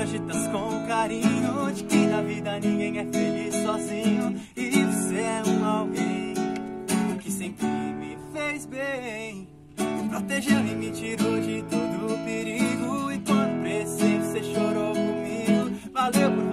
palavras ditas com carinho De que na vida ninguém é feliz sozinho. E você é um alguém Que sempre me fez bem. Me protegeu e me tirou de todo perigo. E quando precisei você chorou comigo. Valeu por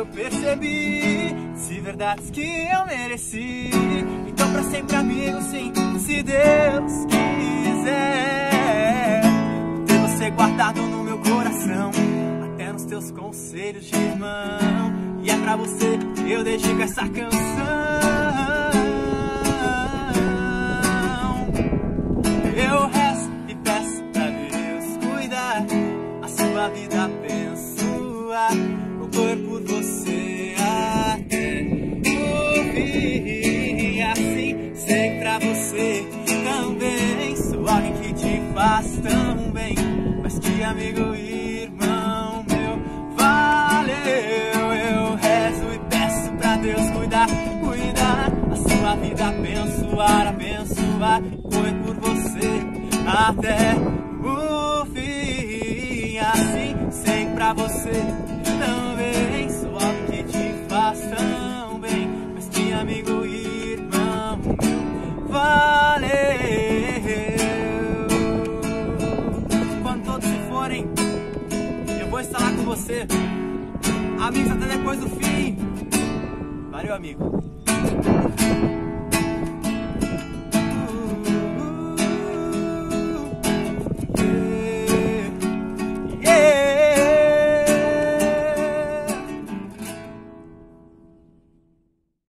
eu percebi. Se verdades que eu mereci. Então, pra sempre, amigo, sim. Se Deus quiser ter você guardado no meu coração. Até nos teus conselhos de irmão. E é pra você eu dedico essa canção. Eu rezo e peço pra Deus cuidar, a sua vida você também. Sou alguém que te faz tão bem, mas que amigo e irmão meu. Valeu, eu rezo e peço pra Deus cuidar, cuidar, a sua vida abençoar, abençoar. Correr por você até o fim. Assim, sei pra você você. Amigos, até depois do fim. Valeu, amigo.